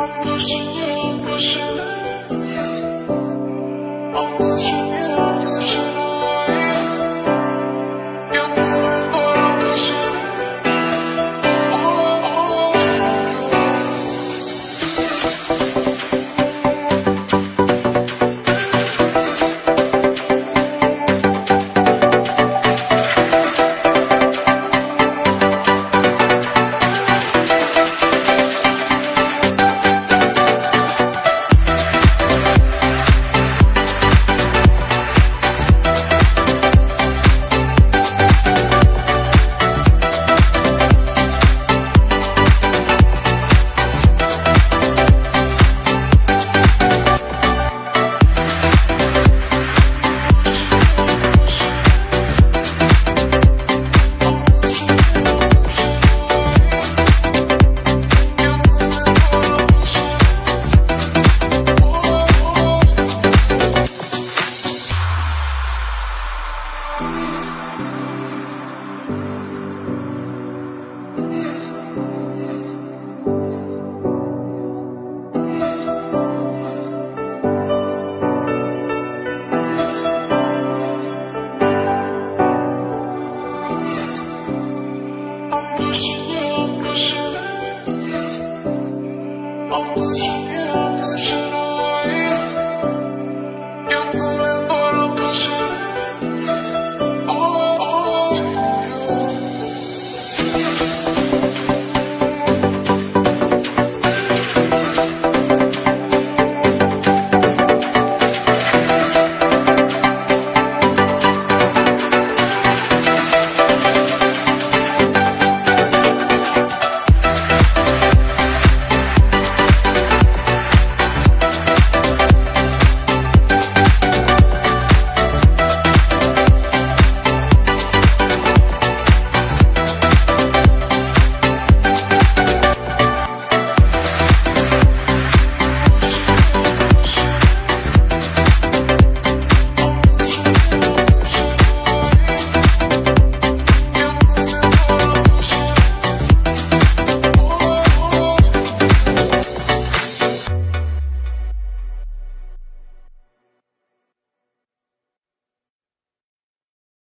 I'm pushing, pushing.